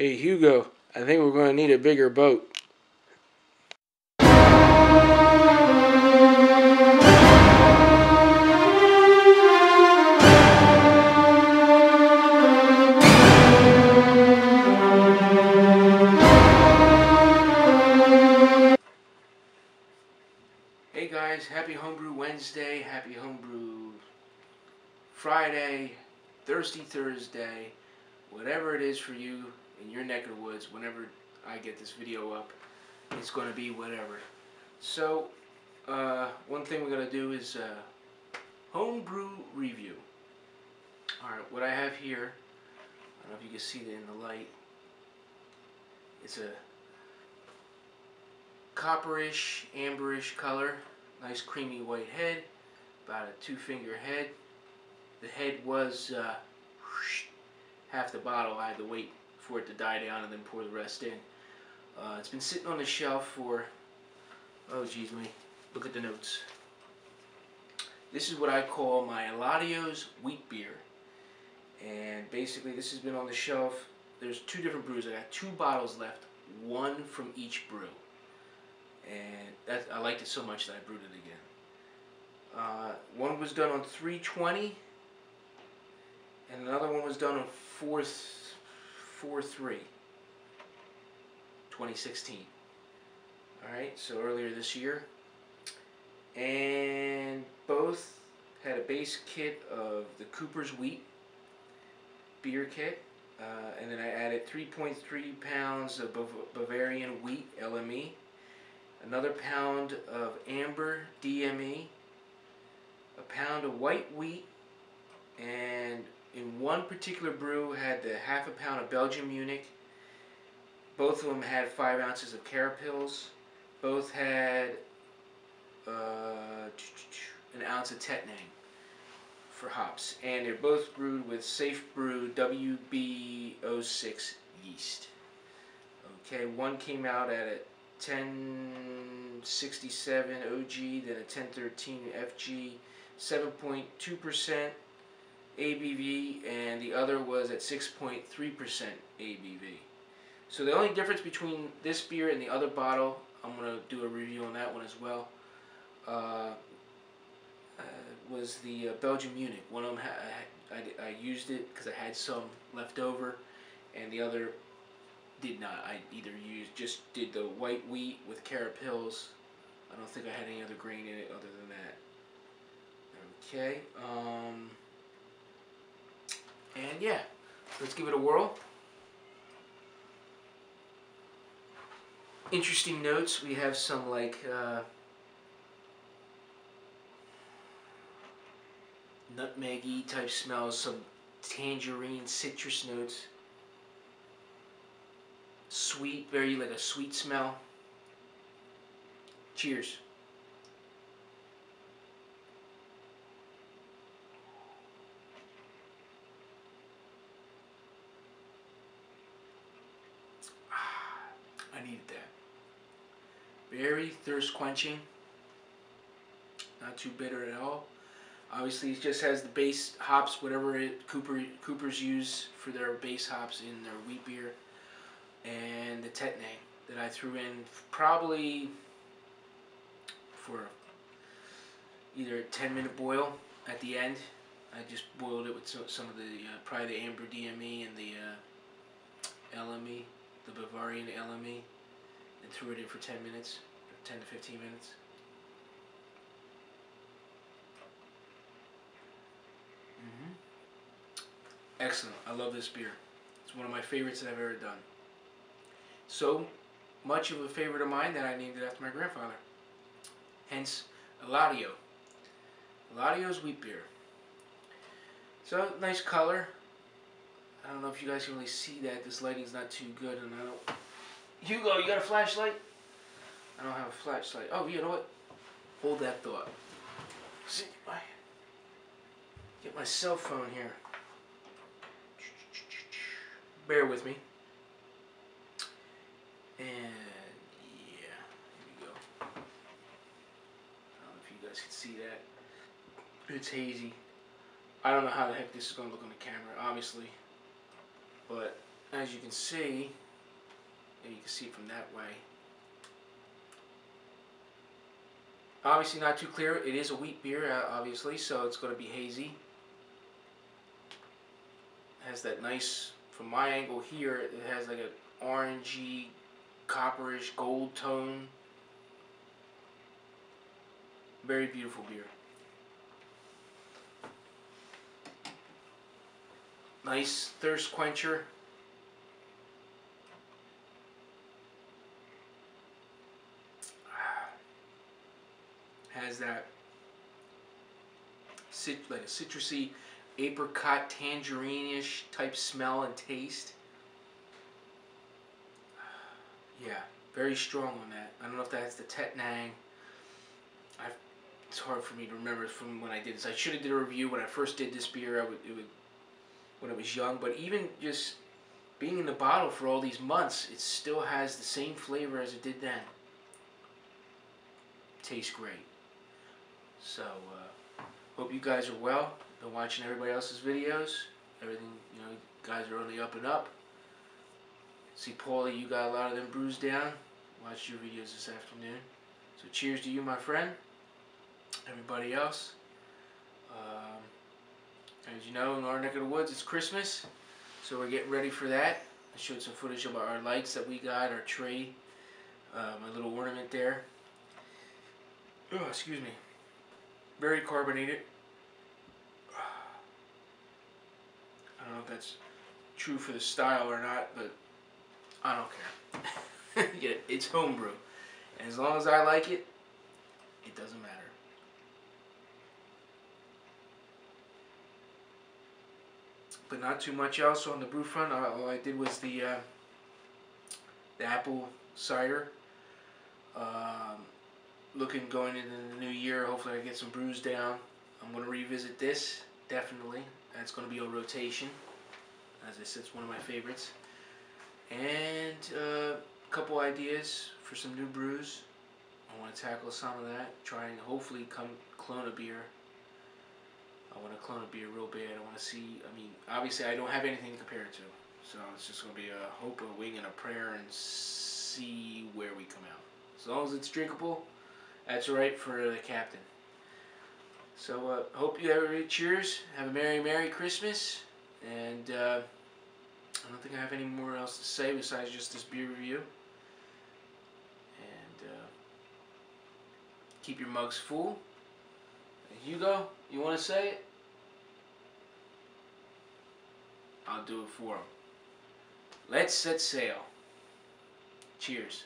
Hey Hugo, I think we're going to need a bigger boat. Hey guys, happy Homebrew Wednesday, happy Homebrew Friday, Thirsty Thursday, whatever it is for you in your neck of the woods, whenever I get this video up, it's going to be whatever. So, uh, one thing we're going to do is uh, homebrew review. Alright, what I have here, I don't know if you can see it in the light, it's a copperish, amberish color, nice creamy white head, about a two finger head. The head was uh, half the bottle, I had to wait for it to die down and then pour the rest in. Uh, it's been sitting on the shelf for, oh geez me, look at the notes. This is what I call my Eladio's wheat beer. And basically this has been on the shelf. There's two different brews. I got two bottles left, one from each brew. And that I liked it so much that I brewed it again. Uh, one was done on 320 and another one was done on 4 4 3 2016 all right so earlier this year. And both had a base kit of the Cooper's wheat beer kit uh, and then I added 3.3 pounds of Bav Bavarian wheat LME another pound of amber DME a pound of white wheat and in one particular brew had the half a pound of Belgian Munich. Both of them had five ounces of carapils. Both had uh, an ounce of Tettnang for hops. And they're both brewed with Safe Brew WB06 yeast. Okay, one came out at a 1067 OG, then a 1013 FG, 7.2% ABV and the other was at 6.3% ABV. So the only difference between this beer and the other bottle, I'm going to do a review on that one as well, uh, uh, was the uh, Belgian Munich. One of them, I, I, I used it because I had some left over and the other did not. I either used, just did the white wheat with carapils. I don't think I had any other grain in it other than that. Okay. Um, and yeah, let's give it a whirl. Interesting notes. We have some like uh, nutmeggy type smells, some tangerine citrus notes. Sweet, very like a sweet smell. Cheers. I needed that. Very thirst quenching. Not too bitter at all. Obviously, it just has the base hops, whatever it Cooper Coopers use for their base hops in their wheat beer, and the Tettnang that I threw in probably for either a 10 minute boil at the end. I just boiled it with some of the uh, probably the amber DME and the uh, LME the Bavarian LME and threw it in for 10 minutes, 10 to 15 minutes. Mm -hmm. Excellent. I love this beer. It's one of my favorites that I've ever done. So much of a favorite of mine that I named it after my grandfather. Hence, Eladio. Eladio's wheat beer. So, nice color. I don't know if you guys can really see that. This lighting's not too good, and I don't... Hugo, you got a flashlight? I don't have a flashlight. Oh, you know what? Hold that thought. See, my... Get my cell phone here. Bear with me. And, yeah, here we go. I don't know if you guys can see that. It's hazy. I don't know how the heck this is going to look on the camera, obviously but as you can see, maybe you can see from that way. Obviously not too clear. It is a wheat beer, uh, obviously, so it's going to be hazy. Has that nice, from my angle here, it has like an orangey, copperish gold tone. Very beautiful beer. Nice thirst quencher. Has that cit like a citrusy apricot tangerine-ish type smell and taste. Yeah, very strong on that. I don't know if that's the Tettnang. I've, it's hard for me to remember from when I did this. I should have did a review when I first did this beer. I would, it would when it was young, but even just being in the bottle for all these months, it still has the same flavor as it did then. Tastes great. So, uh, hope you guys are well. Been watching everybody else's videos. Everything, you know, guys are on the up and up. See, Paulie, you got a lot of them bruised down. Watched your videos this afternoon. So, cheers to you, my friend. Everybody else. Um, as you know, in our neck of the woods, it's Christmas, so we're getting ready for that. I showed some footage of our lights that we got, our tree, uh, my little ornament there. Oh, excuse me. Very carbonated. I don't know if that's true for the style or not, but I don't care. yeah, it's homebrew. And as long as I like it, it doesn't matter. but not too much else on the brew front. All I did was the uh, the apple cider. Um, looking going into the new year, hopefully I get some brews down. I'm going to revisit this, definitely. That's going to be a rotation. As I said, it's one of my favorites. And uh, a couple ideas for some new brews. I want to tackle some of that. Try and hopefully come clone a beer I want to clone a beer real bad. I want to see. I mean, obviously, I don't have anything to compare it to, so it's just going to be a hope, a wing, and a prayer, and see where we come out. As long as it's drinkable, that's right for the captain. So, uh, hope you everybody cheers. Have a merry, merry Christmas, and uh, I don't think I have any more else to say besides just this beer review. And uh, keep your mugs full. Hugo, you want to say it? I'll do it for him. Let's set sail. Cheers.